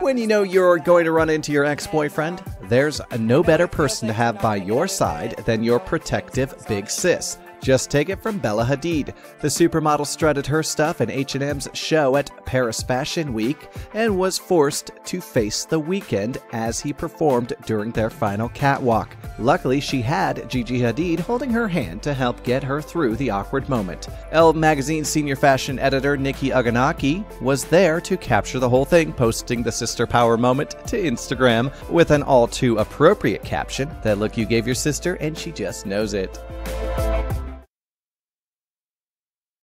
When you know you're going to run into your ex boyfriend, there's no better person to have by your side than your protective big sis. Just take it from Bella Hadid. The supermodel strutted her stuff in H&M's show at Paris Fashion Week and was forced to face the Weeknd as he performed during their final catwalk. Luckily, she had Gigi Hadid holding her hand to help get her through the awkward moment. Elle magazine senior fashion editor Nikki Ogunnaike was there to capture the whole thing, posting the sister power moment to Instagram with an all too appropriate caption that look you gave your sister and she just knows it.